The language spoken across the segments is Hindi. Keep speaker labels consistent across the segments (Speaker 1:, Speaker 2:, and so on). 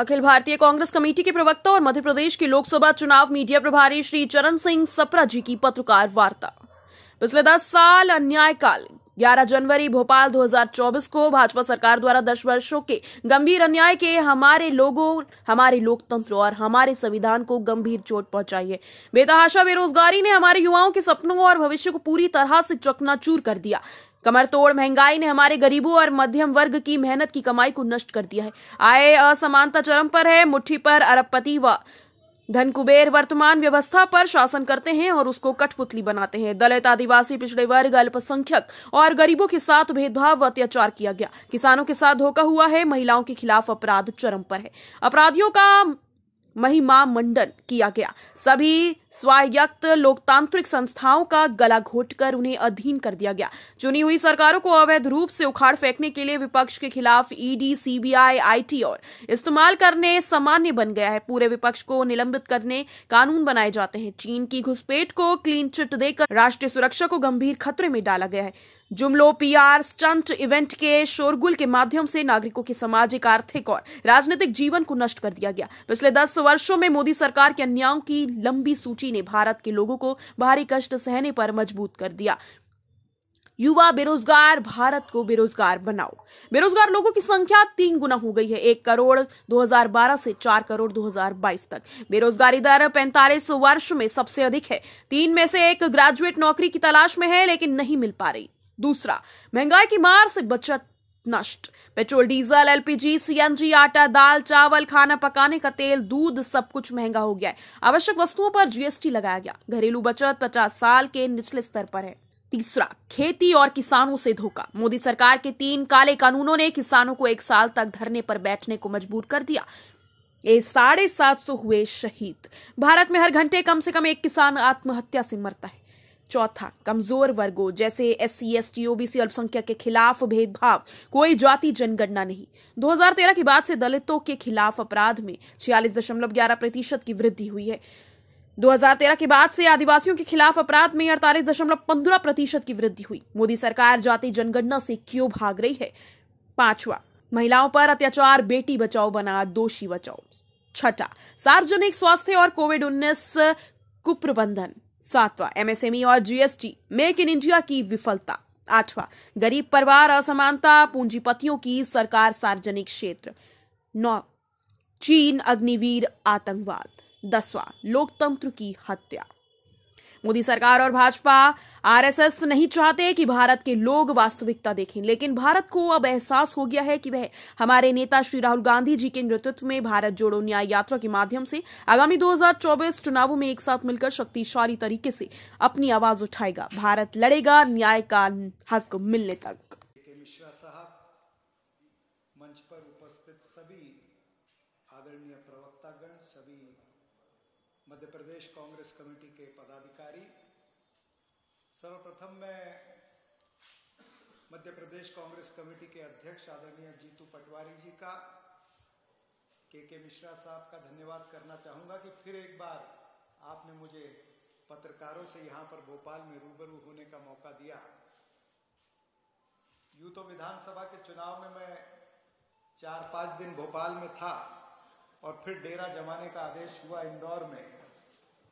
Speaker 1: अखिल भारतीय कांग्रेस कमेटी के प्रवक्ता और मध्य प्रदेश के लोकसभा चुनाव मीडिया प्रभारी श्री चरण सिंह सप्रा जी की पत्रकार वार्ता। पिछले दस साल अन्यायकाल 11 जनवरी भोपाल 2024 को भाजपा सरकार द्वारा 10 वर्षों के गंभीर अन्याय के हमारे लोगों, हमारे लोकतंत्र और हमारे संविधान को गंभीर चोट पहुंचाई है। बेतहाशा बेरोजगारी ने हमारे युवाओं के सपनों और भविष्य को पूरी तरह से चकनाचूर कर दिया। कमर तोड़ महँगाई ने हमारे गरीबों और मध्यम वर्ग की मेहनत की कमाई को नष्ट कर दिया है। आय असमानता चरम पर है, मुट्ठी पर अरबपति व धन कुबेर वर्तमान व्यवस्था पर शासन करते हैं और उसको कठपुतली बनाते हैं। दलित, आदिवासी, पिछड़े वर्ग, अल्पसंख्यक और गरीबों के साथ भेदभाव व अत्याचार किया गया। किसानों के साथ धोखा हुआ है, महिलाओं के खिलाफ अपराध चरम पर है। अपराधियों का महिमा मंडन किया गया। सभी स्वायत्त लोकतांत्रिक संस्थाओं का गला घोटकर उन्हें अधीन कर दिया गया। चुनी हुई सरकारों को अवैध रूप से उखाड़ फेंकने के लिए विपक्ष के खिलाफ ईडी सीबीआई आईटी और इस्तेमाल करने सामान्य बन गया है। पूरे विपक्ष को निलंबित करने कानून बनाए जाते हैं। चीन की घुसपैठ को क्लीन चिट देकर राष्ट्रीय सुरक्षा को गंभीर खतरे में डाला गया है। जुमलो पीआर स्टंट इवेंट के शोरगुल के माध्यम से नागरिकों के सामाजिक, आर्थिक और राजनीतिक जीवन को नष्ट कर दिया गया। पिछले दस वर्षों में मोदी सरकार के अन्यायों की लंबी सूची ने भारत के लोगों को भारी कष्ट सहने पर मज़बूत कर दिया। युवा बेरोजगार, भारत को बेरोजगार बनाओ। बेरोजगार लोगों की संख्या तीन गुना हो गई है, एक करोड़ 2012 से चार करोड़ 2022 तक। बेरोजगारी दर पैंतालीस वर्ष में सबसे अधिक है। तीन में से एक ग्रेजुएट नौकरी की तलाश में है, लेकिन नहीं मिल पा रही। दूसरा, महँगाई की मार से बचत नष्ट। पेट्रोल, डीजल, एलपीजी, सीएनजी, आटा, दाल, चावल, खाना पकाने का तेल, दूध, सब कुछ महँगा हो गया है। आवश्यक वस्तुओं पर जीएसटी लगाया गया। घरेलू बचत 50 साल के निचले स्तर पर है। तीसरा, खेती और किसानों से धोखा। मोदी सरकार के तीन काले कानूनों ने किसानों को एक साल तक धरने पर बैठने को मजबूर कर दिया। ये साढ़े सात सौ हुए शहीद। भारत में हर घंटे कम से कम एक किसान आत्महत्या से मरता है। चौथा, कमज़ोर वर्गों जैसे S C S T OBC अल्पसंख्यक के खिलाफ भेदभाव। कोई जाति जनगणना नहीं। 2013 के बाद से दलितों के खिलाफ अपराध में छियालीस दशमलव ग्यारह प्रतिशत की वृद्धि हुई है। 2013 के बाद से आदिवासियों के खिलाफ अपराध में अड़तालीस दशमलव पंद्रह प्रतिशत की वृद्धि हुई। मोदी सरकार जाति जनगणना से क्यों भाग रही है? पांचवा, महिलाओं पर अत्याचार, बेटी बचाओ, बना, दोषी बचाओ। छठा, सार्वजनिक स्वास्थ्य और कोविड उन्नीस कुप्रबंधन। सातवां एमएसएमई और जीएसटी मेक इन इंडिया की विफलता। आठवां, गरीब परिवार, असमानता, पूंजीपतियों की सरकार सार्वजनिक क्षेत्र। नौ, चीन, अग्निवीर, आतंकवाद। दसवां, लोकतंत्र की हत्या। मोदी सरकार और भाजपा आरएसएस नहीं चाहते कि भारत के लोग वास्तविकता देखें, लेकिन भारत को अब एहसास हो गया है कि वह हमारे नेता श्री राहुल गांधी जी के नेतृत्व में भारत जोड़ो न्याय यात्रा के माध्यम से आगामी 2024 चुनावों में एक साथ मिलकर शक्तिशाली तरीके से अपनी आवाज़ उठाएगा। भारत लड़ेगा, न्याय का हक मिलने तक
Speaker 2: मिश्रा साहब मंच पर उपस्थित सभी आदरणीय प्रवक्तागण सभी मध्य प्रदेश कांग्रेस कमेटी के पदाधिकारी। सर्वप्रथम मैं मध्य प्रदेश कांग्रेस कमेटी के अध्यक्ष आदरणीय जीतू पटवारी जी का के के मिश्रा साहब का धन्यवाद करना चाहूँगा कि फिर एक बार आपने मुझे पत्रकारों से यहाँ पर भोपाल में रूबरू होने का मौका दिया। यूँ तो विधानसभा के चुनाव में मैं चार पाँच दिन भोपाल में था। और फिर डेरा जमाने का आदेश हुआ इंदौर में।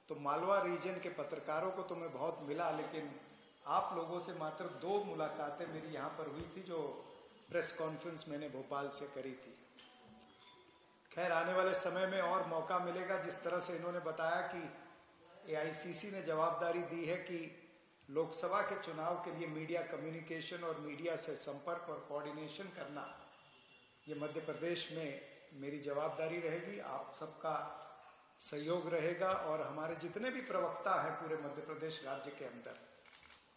Speaker 2: तो मालवा रीजन के पत्रकारों को तो मैं बहुत मिला, लेकिन आप लोगों से मात्र दो मुलाकातें मेरी यहाँ पर हुई थी जो प्रेस कॉन्फ्रेंस मैंने भोपाल से करी थी। खैर, आने वाले समय में और मौका मिलेगा जिस तरह से इन्होंने बताया कि एआईसीसी ने जवाबदारी दी है कि लोकसभा के चुनाव के लिए मीडिया कम्युनिकेशन और मीडिया से संपर्क और कोऑर्डिनेशन करना ये मध्य प्रदेश में मेरी जवाबदारी रहेगी, आप सबका सहयोग रहेगा और हमारे जितने भी प्रवक्ता हैं पूरे मध्य प्रदेश राज्य के अंदर,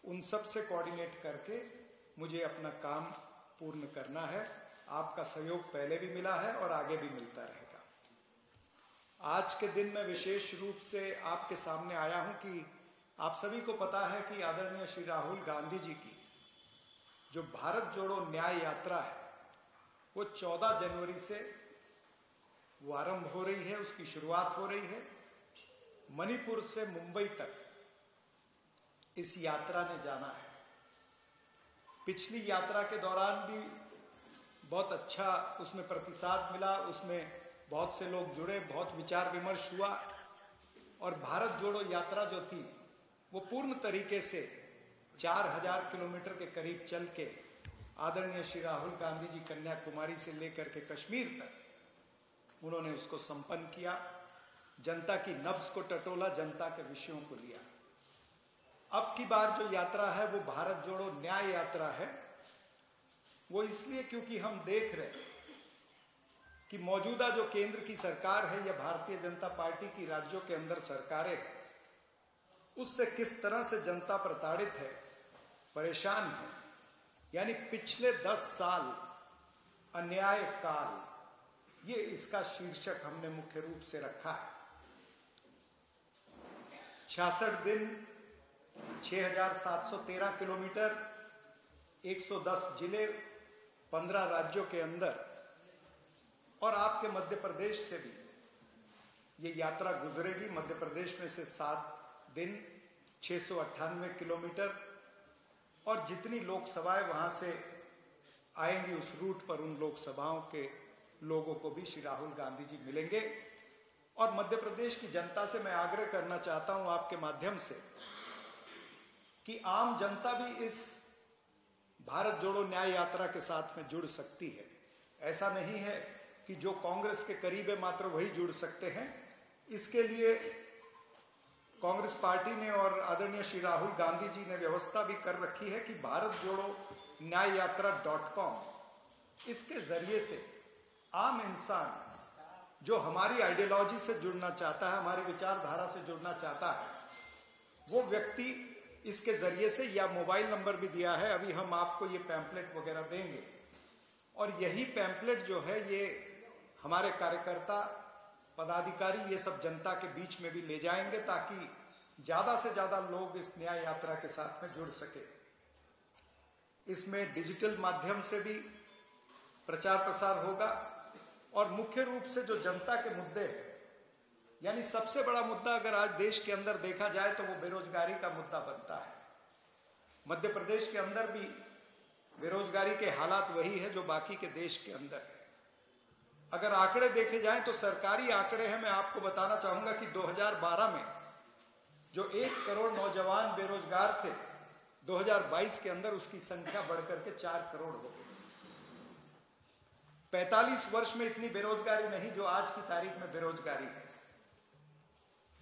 Speaker 2: उन सबसे कोऑर्डिनेट करके मुझे अपना काम पूर्ण करना है। आपका सहयोग पहले भी मिला है और आगे भी मिलता रहेगा। आज के दिन में विशेष रूप से आपके सामने आया हूँ कि आप सभी को पता है कि आदरणीय श्री राहुल गांधी जी की जो भारत जोड़ो न्याय यात्रा है, वो 14 जनवरी से वो आरंभ हो रही है, उसकी शुरुआत हो रही है। मणिपुर से मुंबई तक इस यात्रा ने जाना है। पिछली यात्रा के दौरान भी बहुत अच्छा उसमें प्रतिसाद मिला, उसमें बहुत से लोग जुड़े, बहुत विचार विमर्श हुआ और भारत जोड़ो यात्रा जो थी, वो पूर्ण तरीके से चार हज़ार किलोमीटर के करीब चल के आदरणीय श्री राहुल गांधी जी कन्याकुमारी से लेकर के कश्मीर तक उन्होंने उसको संपन्न किया, जनता की नब्स को टटोला, जनता के विषयों को लिया। अब की बार जो यात्रा है, वो भारत जोड़ो न्याय यात्रा है। वो इसलिए क्योंकि हम देख रहे हैं कि मौजूदा जो केंद्र की सरकार है या भारतीय जनता पार्टी की राज्यों के अंदर सरकारें, उससे किस तरह से जनता प्रताड़ित है, परेशान है। यानी पिछले दस साल अन्याय काल ये इसका शीर्षक हमने मुख्य रूप से रखा है। छियासठ दिन 6,713 किलोमीटर 110 ज़िले 15 राज्यों के अंदर और आपके मध्य प्रदेश से भी। ये यात्रा गुजरेगी मध्य प्रदेश में से सात दिन छह सौ अट्ठानवे किलोमीटर और जितनी लोकसभाएँ वहाँ से आएँगी उस रूट पर उन लोकसभाओं के लोगों को भी श्री राहुल गांधी जी मिलेंगे। और मध्य प्रदेश की जनता से मैं आग्रह करना चाहता हूँ आपके माध्यम से कि आम जनता भी इस भारत जोड़ो न्याय यात्रा के साथ में जुड़ सकती है। ऐसा नहीं है कि जो कांग्रेस के करीब है मात्र वही जुड़ सकते हैं। इसके लिए कांग्रेस पार्टी ने और आदरणीय श्री राहुल गांधी जी ने व्यवस्था भी कर रखी है कि भारत जोड़ो न्याय यात्रा डॉट कॉम इसके ज़रिए से आम इंसान जो हमारी आइडियोलॉजी से जुड़ना चाहता है, हमारी विचारधारा से जुड़ना चाहता है, वो व्यक्ति इसके ज़रिए से या मोबाइल नंबर भी दिया है, अभी हम आपको ये पैम्पलेट वगैरह देंगे। और यही पैम्पलेट जो है, ये हमारे कार्यकर्ता, पदाधिकारी, ये सब जनता के बीच में भी ले जाएँगे ताकि ज़्यादा से ज़्यादा लोग इस न्याय यात्रा के साथ में जुड़ सके। इसमें डिजिटल माध्यम से भी प्रचार प्रसार होगा। और मुख्य रूप से जो जनता के मुद्दे यानी सबसे बड़ा मुद्दा अगर आज देश के अंदर देखा जाए तो वो बेरोजगारी का मुद्दा बनता है। मध्य प्रदेश के अंदर भी बेरोजगारी के हालात वही है जो बाकी के देश के अंदर है। अगर आंकड़े देखे जाएँ तो सरकारी आंकड़े हैं, मैं आपको बताना चाहूँगा कि 2012 में जो एक करोड़ नौजवान बेरोजगार थे 2022 के अंदर उसकी संख्या बढ़कर के चार करोड़ हो गई। 45 वर्ष में इतनी बेरोजगारी नहीं जो आज की तारीख में बेरोजगारी है।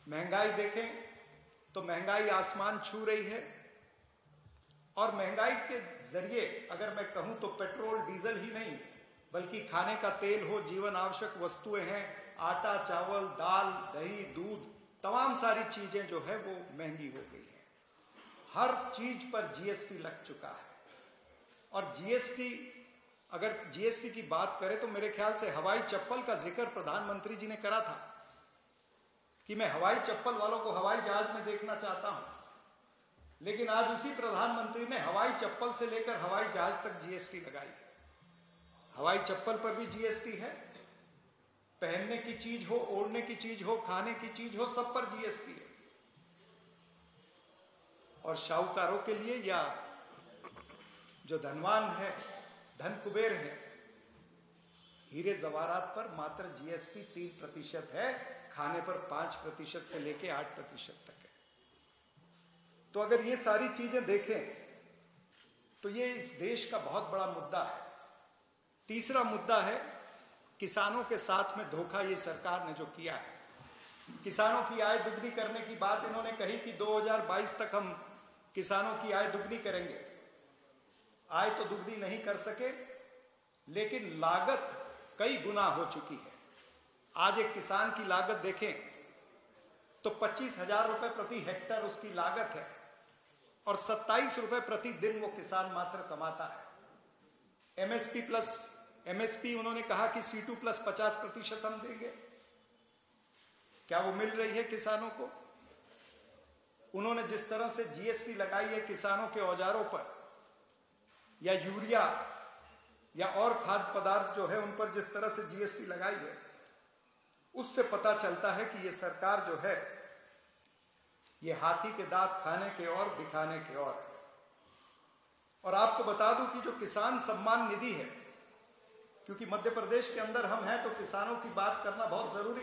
Speaker 2: महँगाई देखें तो महँगाई आसमान छू रही है और महँगाई के ज़रिए अगर मैं कहूँ तो पेट्रोल, डीजल ही नहीं, बल्कि खाने का तेल हो, जीवन आवश्यक वस्तुएँ हैं, आटा, चावल, दाल, दही, दूध, तमाम सारी चीज़ें जो है वो महँगी हो गई है। हर चीज़ पर जीएसटी लग चुका है। और जीएसटी अगर जीएसटी की बात करें तो मेरे ख्याल से हवाई चप्पल का ज़िक्र प्रधानमंत्री जी ने करा था कि मैं हवाई चप्पल वालों को हवाई जहाज़ में देखना चाहता हूँ। लेकिन आज उसी प्रधानमंत्री ने हवाई चप्पल से लेकर हवाई जहाज़ तक जीएसटी लगाई है। हवाई चप्पल पर भी जीएसटी है। पहनने की चीज़ हो, ओढ़ने की चीज़ हो, खाने की चीज़ हो, सब पर जीएसटी है। और शाहूकारों के लिए या जो धनवान है धन कुबेर है। हीरे जवारात पर मात्र जीएसटी तीन प्रतिशत है, खाने पर पाँच प्रतिशत से लेके आठ प्रतिशत तक है। तो अगर ये सारी चीज़ें देखें तो ये इस देश का बहुत बड़ा मुद्दा है। तीसरा मुद्दा है, किसानों के साथ में धोखा ये सरकार ने जो किया है। किसानों की आय दुगनी करने की बात इन्होंने कही कि 2022 तक हम किसानों की आय दुगनी करेंगे। आय तो दुगनी नहीं कर सके, लेकिन लागत कई गुना हो चुकी है। आज एक किसान की लागत देखें तो पच्चीस हज़ार रुपए प्रति हेक्टर उसकी लागत है, और सत्ताईस रुपए प्रति दिन वो किसान मात्र कमाता है। एमएसपी प्लस एमएसपी उन्होंने कहा कि सी टू प्लस पचास प्रतिशत हम देंगे। क्या वो मिल रही है किसानों को? उन्होंने जिस तरह से जीएसटी लगाई है किसानों के औजारों पर या यूरिया या और खाद्य पदार्थ जो है उन पर जिस तरह से जीएसटी लगाई है, उससे पता चलता है कि ये सरकार जो है, ये हाथी के दांत खाने के और दिखाने के और और आपको बता दूँ कि जो किसान सम्मान निधि है, क्योंकि मध्य प्रदेश के अंदर हम हैं तो किसानों की बात करना बहुत ज़रूरी